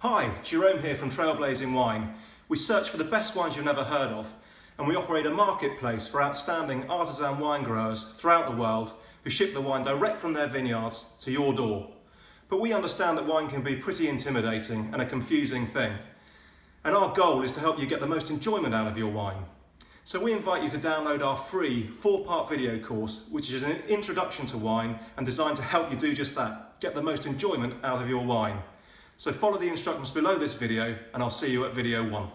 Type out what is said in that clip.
Hi, Jerome here from Trailblazing Wine. We search for the best wines you've never heard of, and we operate a marketplace for outstanding artisan wine growers throughout the world who ship the wine direct from their vineyards to your door. But we understand that wine can be pretty intimidating and a confusing thing. And our goal is to help you get the most enjoyment out of your wine. So we invite you to download our free four-part video course, which is an introduction to wine and designed to help you do just that, get the most enjoyment out of your wine. So follow the instructions below this video and I'll see you at video one.